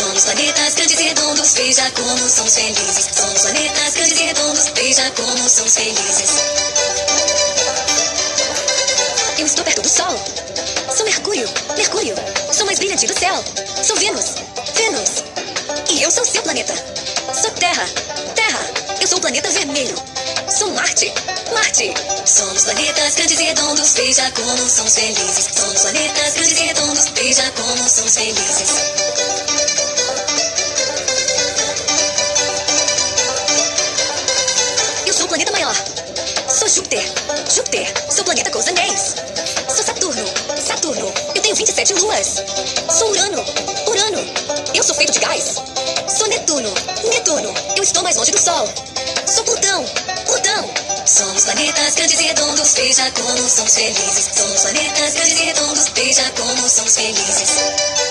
planetas grandes e redondos, veja como somos felizes. Somos planetas grandes e redondos, veja como somos felizes. Eu estou perto do Sol. Sou Mercúrio, Mercúrio. Sou mais brilhante do céu. Sou Vênus, Vênus. E eu sou seu planeta. Sou Terra, Terra. Eu sou o planeta vermelho. Sou Marte, Marte. Somos planetas grandes e redondos, veja como somos felizes. Somos planetas grandes e redondos, veja como somos felizes. Sou Júpiter, Júpiter. Sou planeta com os anéis. Sou Saturno, Saturno. Eu tenho 27 luas. Sou Urano, Urano. Eu sou feito de gás. Sou Netuno, Netuno. Eu estou mais longe do Sol. Sou Plutão, Plutão. Somos planetas grandes e redondos, veja como somos felizes. Somos planetas grandes e redondos, veja como somos felizes.